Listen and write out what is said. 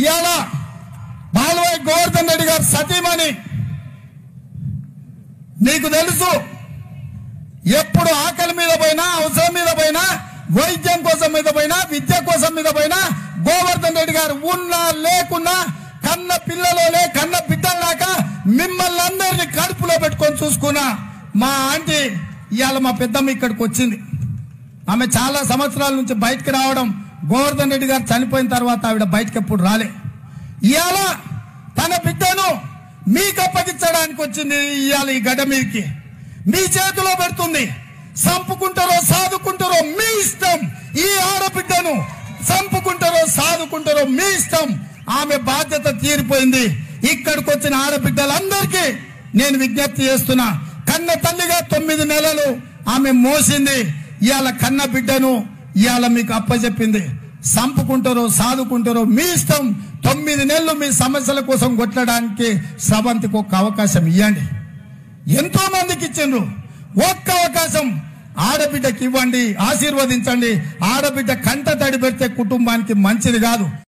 ఇవాళ బాలవాయి గోవర్ధన్ రెడ్డి గారు సతీమణి. నీకు తెలుసు ఎప్పుడు ఆకలి మీద పోయినా అవసరం మీద పోయినా వైద్యం కోసం మీద పోయినా విద్య కోసం మీద పోయినా గోవర్ధన్ రెడ్డి గారు ఉన్నా లేకున్నా కన్న పిల్లలోనే కన్న బిడ్డలాక మిమ్మల్ని అందరినీ కడుపులో పెట్టుకొని చూసుకున్నా. మా ఆంటీ ఇవాళ మా పెద్దమ్మ ఇక్కడికి వచ్చింది. ఆమె చాలా సంవత్సరాల నుంచి బయటకు రావడం గోవర్ధన్ రెడ్డి గారు చనిపోయిన తర్వాత ఆవిడ బయటకు ఎప్పుడు రాలే. ఇవాళ తన బిడ్డను మీకు అప్పగించడానికి వచ్చింది ఇవాళ ఈ గడ్డ మీదకి. మీ చేతిలో పెడుతుంది. చంపుకుంటారో సాదుకుంటారో మీ ఇష్టం. ఈ ఆడబిడ్డను చంపుకుంటారో సాదుకుంటారో మీ ఇష్టం. ఆమె బాధ్యత తీరిపోయింది. ఇక్కడికి వచ్చిన ఆడబిడ్డలందరికీ నేను విజ్ఞప్తి చేస్తున్నా. కన్న తల్లిగా తొమ్మిది నెలలు ఆమె మోసింది. ఇవాళ కన్న బిడ్డను ఇవాళ మీకు అప్పచెప్పింది సంపుకుంటారో సాదుకుంటారో మీ ఇష్టం. తొమ్మిది నెలలు మీ సమస్యల కోసం కొట్టడానికి సవంతికి ఒక అవకాశం ఇవ్వండి ఎంతో మందికి ఇచ్చిండ్రు. ఒక్క అవకాశం ఆడబిడ్డకి ఇవ్వండి ఆశీర్వదించండి. ఆడబిడ్డ కంట తడి పెడితే కుటుంబానికి మంచిది కాదు.